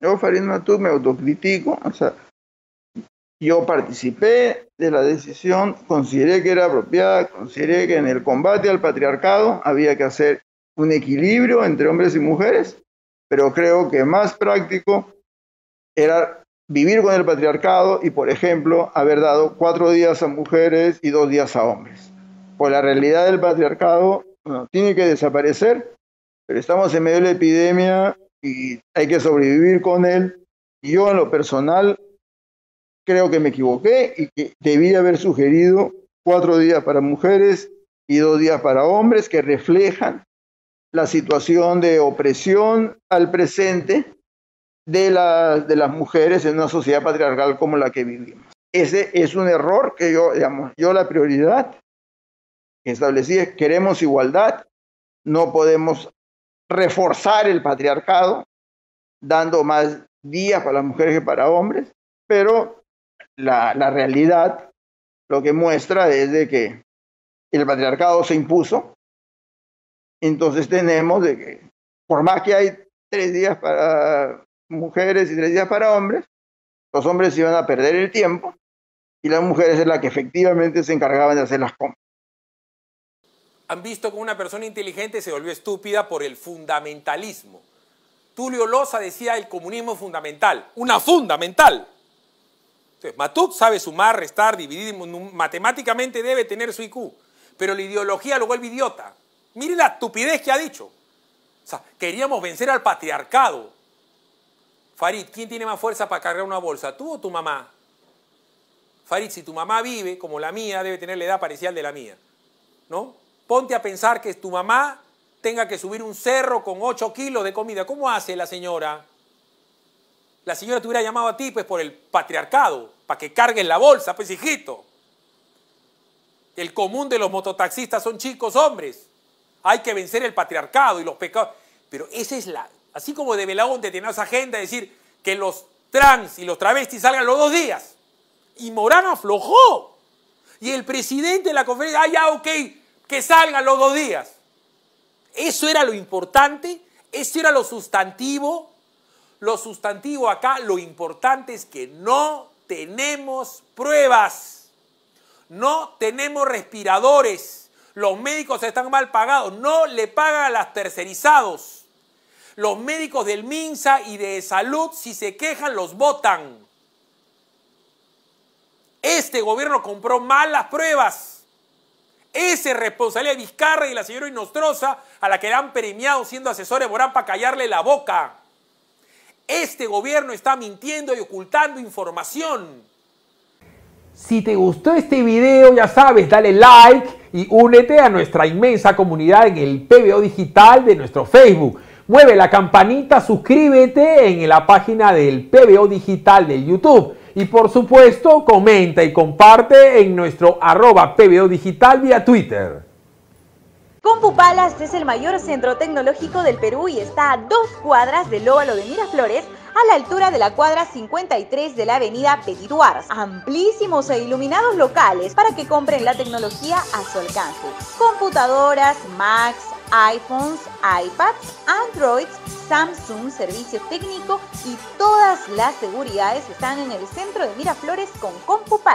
Yo, Farid Matú, me autocritico, o sea, yo participé de la decisión, consideré que era apropiada, consideré que en el combate al patriarcado había que hacer un equilibrio entre hombres y mujeres, pero creo que más práctico era vivir con el patriarcado y, por ejemplo, haber dado cuatro días a mujeres y dos días a hombres. Pues la realidad del patriarcado tiene que desaparecer, pero estamos en medio de la epidemia hay que sobrevivir con él. Yo en lo personal creo que me equivoqué y que debí haber sugerido cuatro días para mujeres y dos días para hombres que reflejan la situación de opresión al presente de, de las mujeres en una sociedad patriarcal como la que vivimos. Ese es un error que yo, digamos, yo la prioridad que establecí es queremos igualdad, no podemos reforzar el patriarcado dando más días para las mujeres que para hombres, pero la, la realidad lo que muestra es de que el patriarcado se impuso, entonces tenemos de que por más que hay tres días para mujeres y tres días para hombres, los hombres iban a perder el tiempo y las mujeres es la que efectivamente se encargaban de hacer las compras. Han visto que una persona inteligente se volvió estúpida por el fundamentalismo. Tulio Loza decía el comunismo fundamental, una fundamental. Entonces, Matuk sabe sumar, restar, dividir, matemáticamente debe tener su IQ, pero la ideología lo vuelve idiota. Mire la estupidez que ha dicho. O sea, queríamos vencer al patriarcado. Farid, ¿quién tiene más fuerza para cargar una bolsa, tú o tu mamá? Farid, si tu mamá vive como la mía, debe tener la edad parecida de la mía. ¿No? Ponte a pensar que tu mamá tenga que subir un cerro con 8 kilos de comida. ¿Cómo hace la señora? La señora te hubiera llamado a ti, pues, por el patriarcado, para que cargues la bolsa, pues, hijito. El común de los mototaxistas son chicos hombres. Hay que vencer el patriarcado y los pecados. Pero esa es la, así como de Belaonte tenía esa agenda de decir que los trans y los travestis salgan los dos días. Y Morán aflojó. Y el presidente de la conferencia, ah, ya, ok, que salgan los dos días. Eso era lo importante, eso era lo sustantivo. Lo sustantivo acá, lo importante es que no tenemos pruebas, no tenemos respiradores, los médicos están mal pagados, no le pagan a las tercerizados. Los médicos del MINSA y de salud, si se quejan, los votan. Este gobierno compró mal las pruebas. Ese es responsabilidad de Vizcarra y la señora Inostroza, a la que le han premiado siendo asesores Morán para callarle la boca. Este gobierno está mintiendo y ocultando información. Si te gustó este video, ya sabes, dale like y únete a nuestra inmensa comunidad en el PBO digital de nuestro Facebook. Mueve la campanita, suscríbete en la página del PBO Digital de YouTube. Y por supuesto, comenta y comparte en nuestro arroba PBO Digital vía Twitter. CompuPalas es el mayor centro tecnológico del Perú y está a dos cuadras del óvalo de Miraflores, a la altura de la cuadra 53 de la avenida Petituars. Amplísimos e iluminados locales para que compren la tecnología a su alcance. Computadoras, Macs, iPhones, iPads, Androids, Samsung, servicio técnico y todas las seguridades están en el centro de Miraflores con CompuPalas.